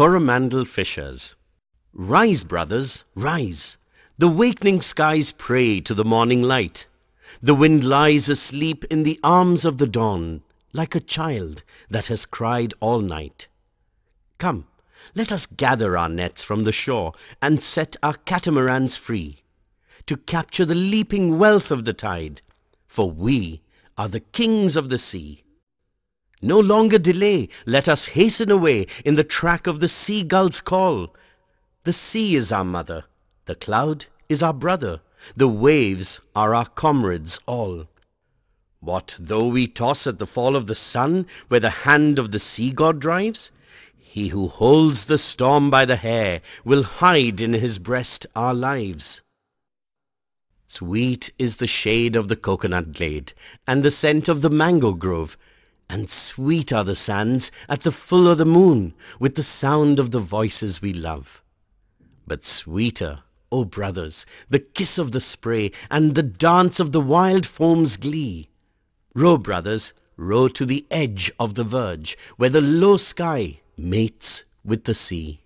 Coromandel Fishers Rise, brothers, rise. The wakening skies pray to the morning light. The wind lies asleep in the arms of the dawn, like a child that has cried all night. Come, let us gather our nets from the shore and set our catamarans free, to capture the leaping wealth of the tide, for we are the kings of the sea. No longer delay, let us hasten away in the track of the seagull's call. The sea is our mother, the cloud is our brother, the waves are our comrades all. What though we toss at the fall of the sun, where the hand of the sea god drives? He who holds the storm by the hair will hide in his breast our lives. Sweet is the shade of the coconut glade, and the scent of the mango grove, and sweet are the sands at the full of the moon, with the sound of the voices we love. But sweeter, O brothers, the kiss of the spray, and the dance of the wild foam's glee. Row, brothers, row to the edge of the verge, where the low sky mates with the sea.